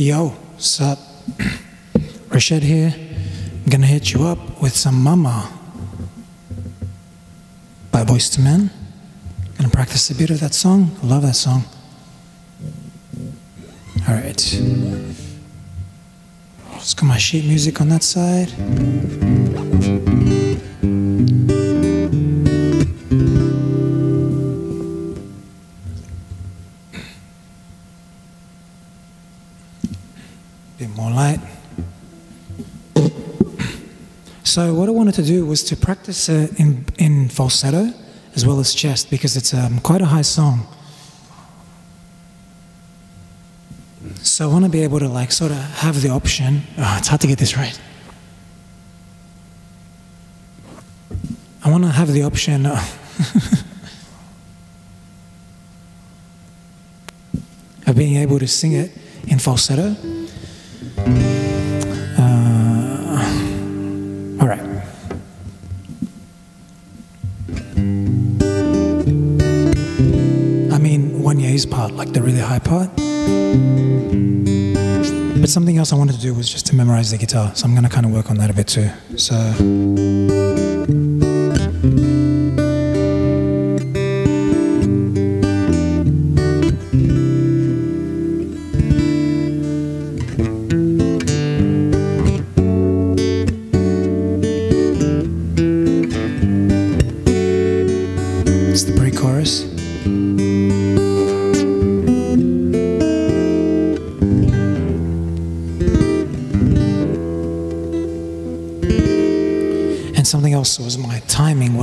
Yo, sup? Rached here. I'm gonna hit you up with some Mama by Boyz II Men. Gonna practice a bit of that song. I love that song. All right. Let's got my sheet music on that side. So what I wanted to do was to practice uh, in in falsetto as well as chest because it's um, quite a high song. So I want to be able to like sort of have the option. Oh, it's hard to get this right. I want to have the option. Of being able to sing it in falsetto. Part, like the really high part. But something else I wanted to do was just to memorize the guitar, so I'm going to kind of work on that a bit too. So.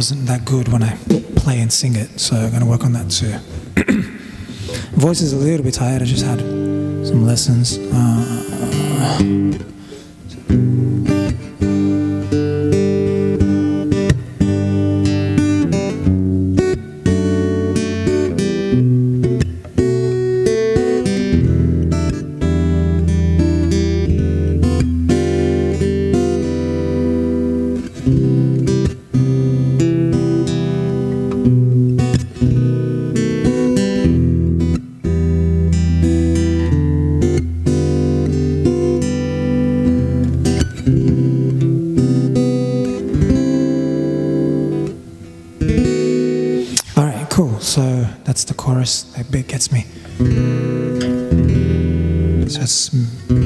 Wasn't that good when I play and sing it, so I'm going to work on that too. Voice is a little bit tired. I just had some lessons. Uh, So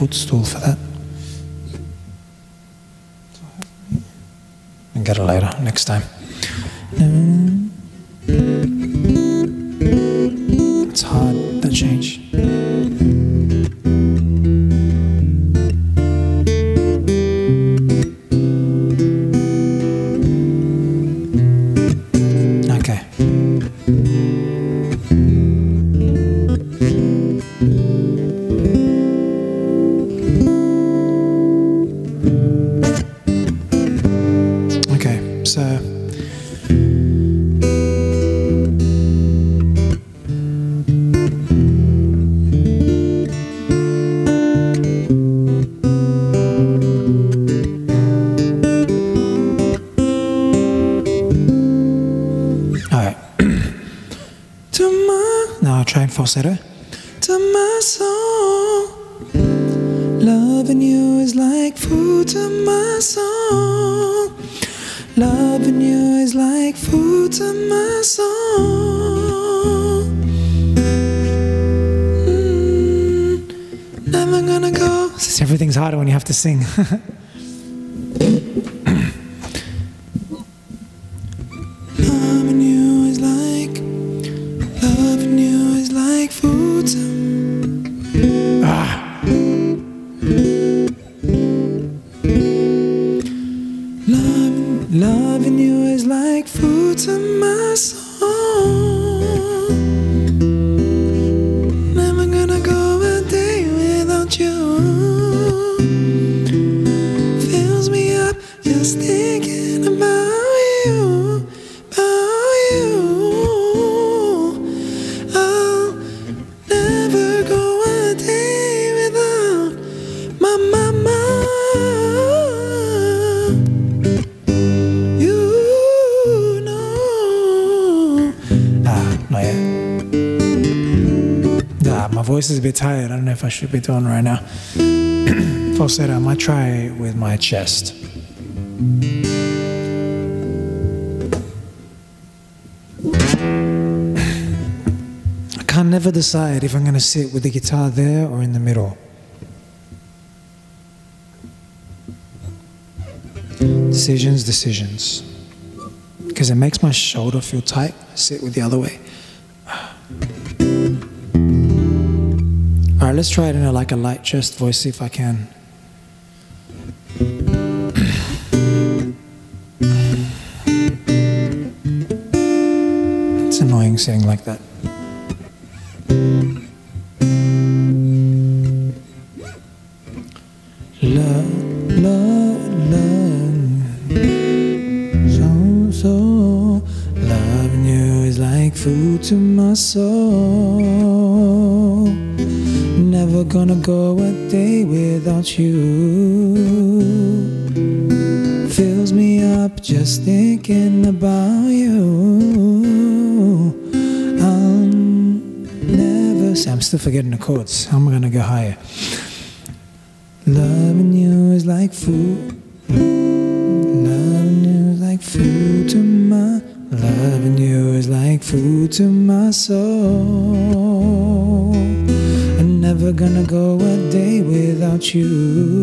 footstool for that. can get it later next time. I'll try and falsetto. To my soul, loving you is like food to my soul. Loving you is like food to my soul. Mm, never gonna go. Everything's harder when you have to sing. voice is a bit tired. I don't know if I should be doing right now. Falsetto, I might try it with my chest. I can't never decide if I'm going to sit with the guitar there or in the middle. Decisions, decisions. Because it makes my shoulder feel tight. Sit with the other way. Right, let's try it in a, like a light chest voice, see if I can. It's annoying sitting like that. Still forgetting the chords. How am I gonna go higher? Loving you is like food. Loving you is like food to my. Loving you is like food to my soul. I'm never gonna go a day without you.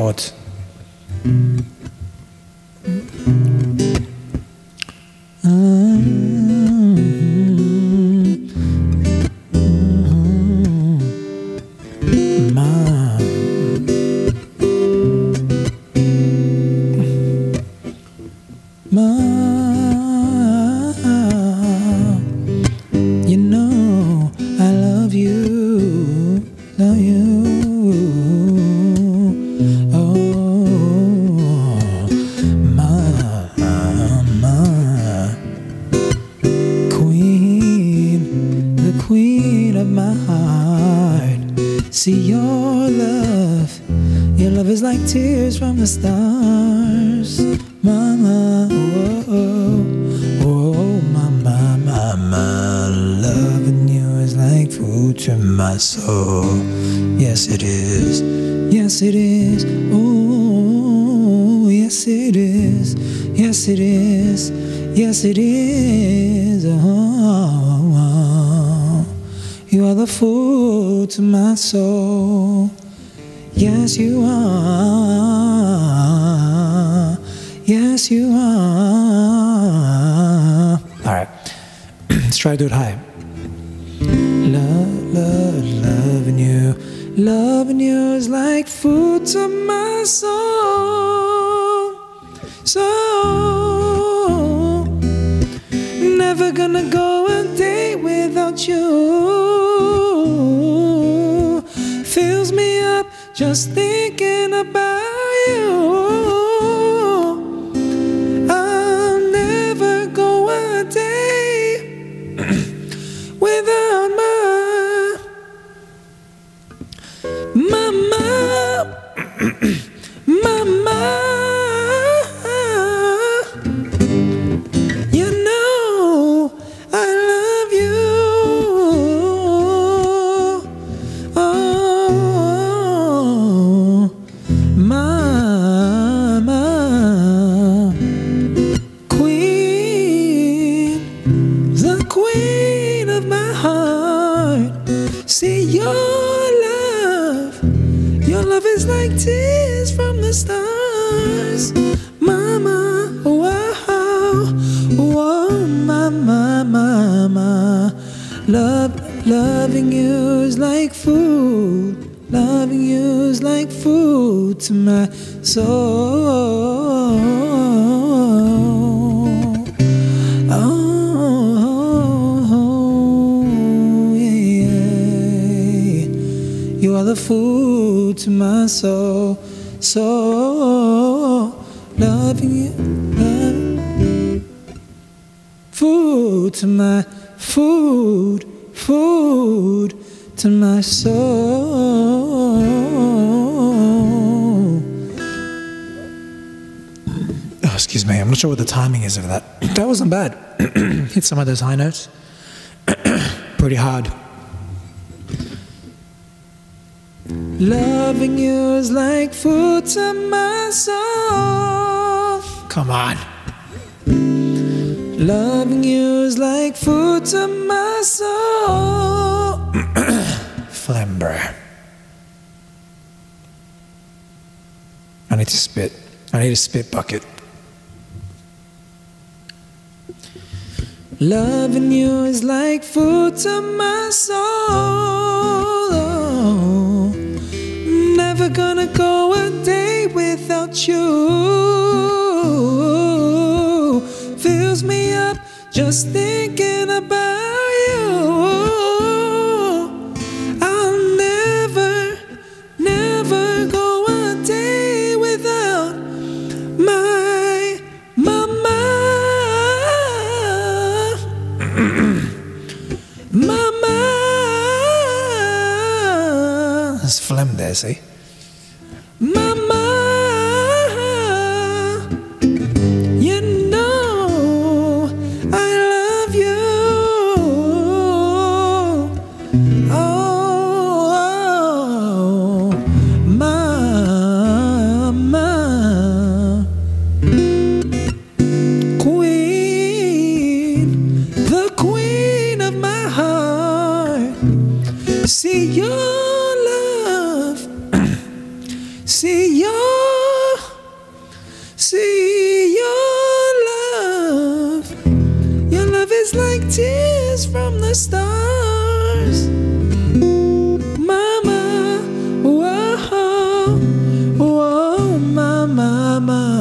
To Yes, it is. Oh, oh, oh, you are the food to my soul. Yes, you are. Yes, you are. All right. Let's try to do it high. Love, love, loving you. Loving you is like food to my soul. So, never gonna go a day without you. Fills me up just thinking about you. Stars, mama. Wow, whoa, mama, mama. Love, loving you is like food. Loving you is like food to my soul. Oh, yeah. You are the food to my soul. So loving you, loving food to my food, food to my soul. Oh, excuse me, I'm not sure what the timing is of that. That wasn't bad. Hit some of those high notes. Pretty hard. Loving you is like food to my soul. Come on. Loving you is like food to my soul. Flamber. I need to spit. I need a spit bucket. Loving you is like food to my soul. Go a day without you. Fills me up just thinking about you. Mama,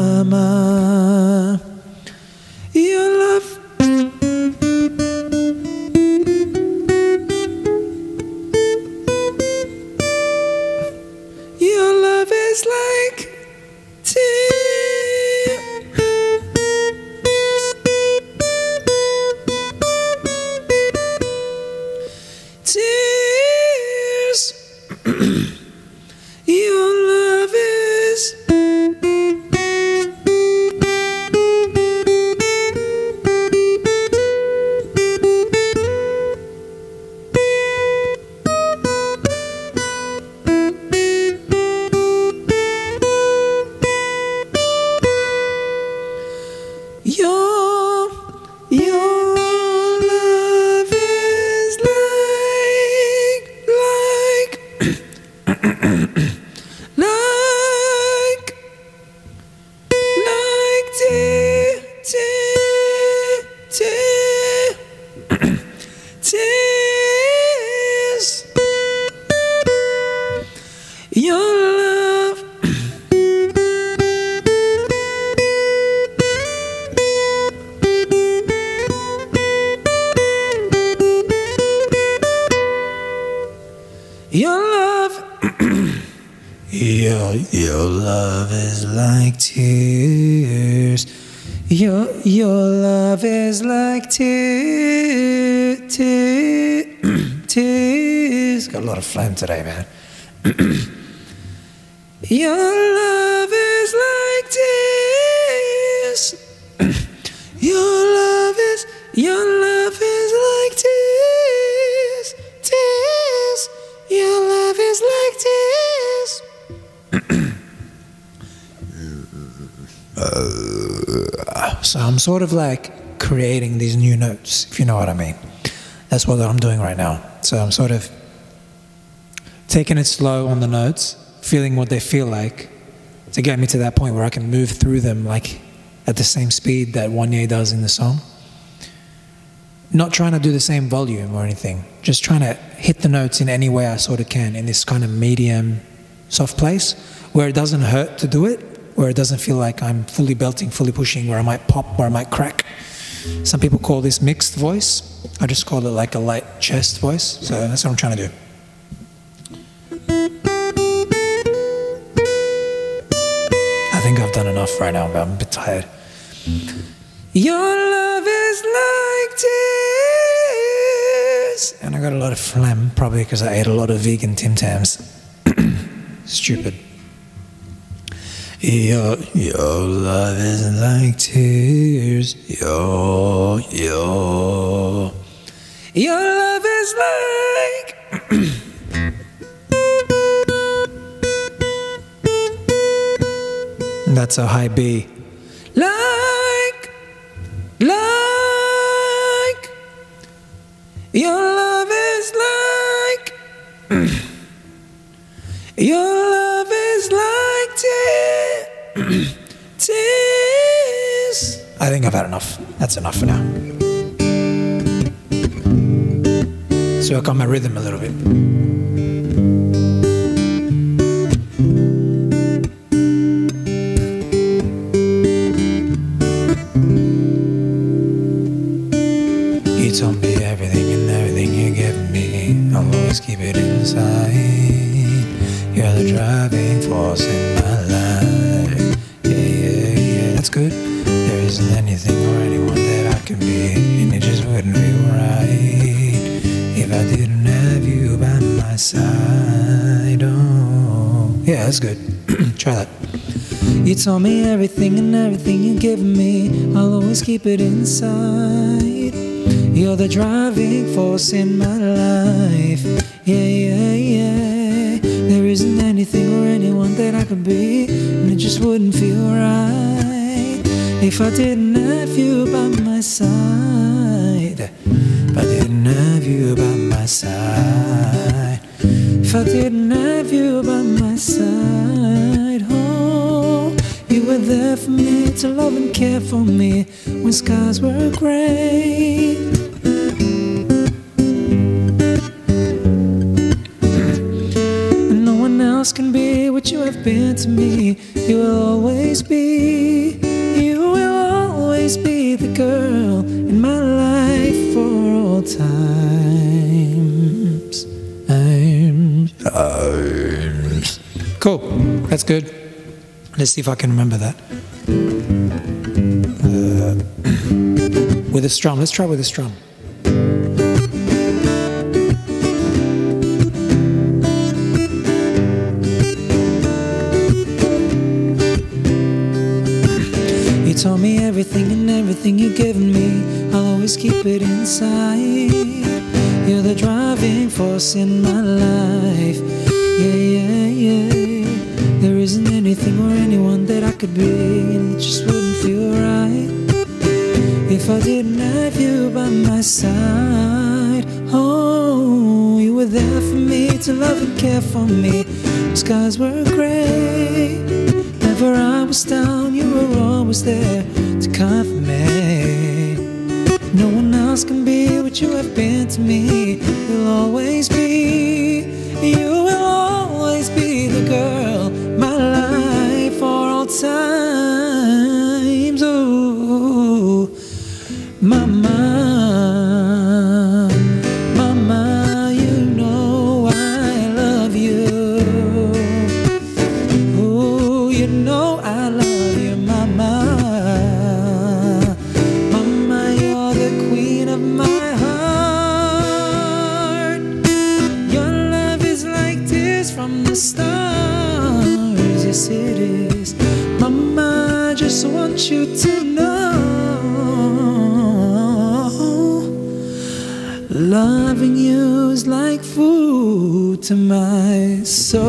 Your love, your, your love is like tears. Your, your love is like tear, tear, tears. Got a lot of phlegm today, man. your love is like tears. your love is, your love. So I'm sort of like creating these new notes, if you know what I mean. That's what I'm doing right now. So I'm sort of taking it slow on the notes, feeling what they feel like to get me to that point where I can move through them like at the same speed that Wanya does in the song. Not trying to do the same volume or anything, just trying to hit the notes in any way I sort of can in this kind of medium, soft place where it doesn't hurt to do it, where it doesn't feel like I'm fully belting, fully pushing, where I might pop, where I might crack. Some people call this mixed voice. I just call it like a light chest voice. So that's what I'm trying to do. I think I've done enough right now, but I'm a bit tired. Your love is like tears. And I got a lot of phlegm, probably because I ate a lot of vegan Tim Tams. Stupid. Your, your love is like tears. Your, your, your love is like. That's a high B. Like, like, your love is like, your I think I've had enough. That's enough for now. So I got my rhythm a little bit. You told me everything and everything you give me. I'll always keep it inside. You're the driving force in my side. Oh, yeah, that's good. Try that. You told me everything and everything you give me, I'll always keep it inside. You're the driving force in my life. Yeah, yeah, yeah. There isn't anything or anyone that I could be, and it just wouldn't feel right if I didn't have you by my side. If I didn't have you by my side. If I didn't have you by my side. Oh, you were there for me to love and care for me when skies were gray. And no one else can be what you have been to me. You will always be, you will always be the girl in my life for all times. Cool, that's good. Let's see if I can remember that. Uh, with a strum, let's try with a strum. You told me everything and everything you've given me, I'll always keep it inside. You're the driving force in my life. Yeah, yeah, yeah. There isn't anything or anyone that I could be, and it just wouldn't feel right if I didn't have you by my side. Oh, you were there for me to love and care for me. The Skies were gray. Whenever I was down, you were always there to comfort me. No one else can be what you have been to me. You'll always be, you food to my soul.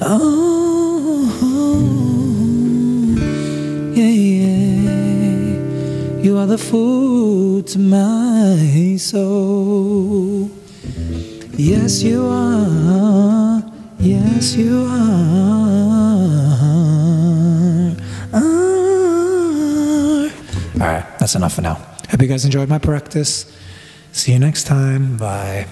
Oh, yeah, yeah. You are the food to my soul. Yes, you are. Yes, you are. are. All right, that's enough for now. Hope you guys enjoyed my practice. See you next time. Bye.